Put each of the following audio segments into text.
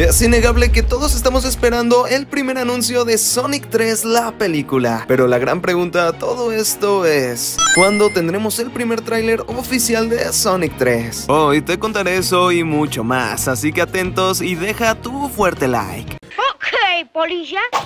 Es innegable que todos estamos esperando el primer anuncio de Sonic 3, la película. Pero la gran pregunta a todo esto es, ¿cuándo tendremos el primer tráiler oficial de Sonic 3? Hoy te contaré eso y mucho más, así que atentos y deja tu fuerte like.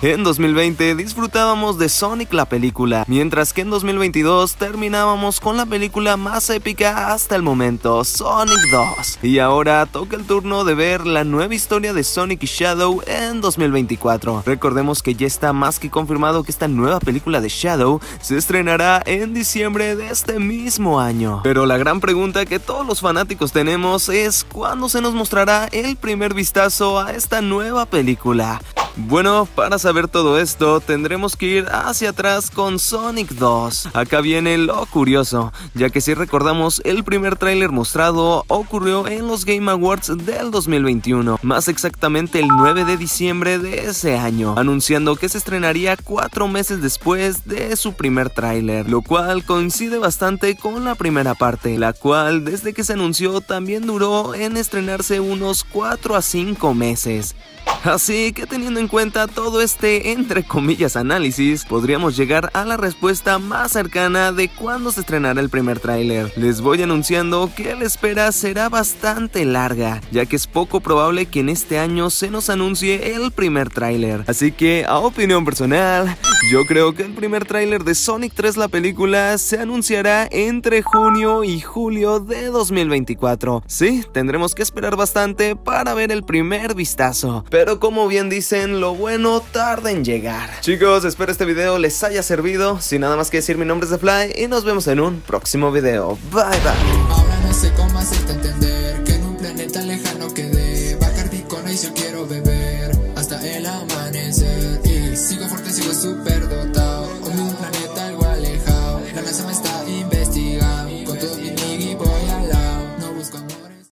En 2020 disfrutábamos de Sonic la película, mientras que en 2022 terminábamos con la película más épica hasta el momento, Sonic 2. Y ahora toca el turno de ver la nueva historia de Sonic y Shadow en 2024. Recordemos que ya está más que confirmado que esta nueva película de Shadow se estrenará en diciembre de este mismo año. Pero la gran pregunta que todos los fanáticos tenemos es ¿cuándo se nos mostrará el primer vistazo a esta nueva película? Bueno, para saber todo esto tendremos que ir hacia atrás con Sonic 2. Acá viene lo curioso, ya que si recordamos el primer tráiler mostrado ocurrió en los Game Awards del 2021, más exactamente el 9 de diciembre de ese año, anunciando que se estrenaría cuatro meses después de su primer tráiler, lo cual coincide bastante con la primera parte, la cual desde que se anunció también duró en estrenarse unos 4 a 5 meses. Así que teniendo en cuenta todo este entre comillas análisis, podríamos llegar a la respuesta más cercana de cuándo se estrenará el primer tráiler. Les voy anunciando que la espera será bastante larga, ya que es poco probable que en este año se nos anuncie el primer tráiler. Así que, a opinión personal, yo creo que el primer tráiler de Sonic 3 la película se anunciará entre junio y julio de 2024. Sí, tendremos que esperar bastante para ver el primer vistazo. Pero como bien dicen, lo bueno tarda en llegar. Chicos, espero este video les haya servido. Sin nada más que decir, mi nombre es The Fly y nos vemos en un próximo video. Bye bye. Ahora no sé cómo hacerte entender que en un planeta lejano quedé. Con y yo quiero beber hasta el amanecer. Y sigo fuerte, sigo súper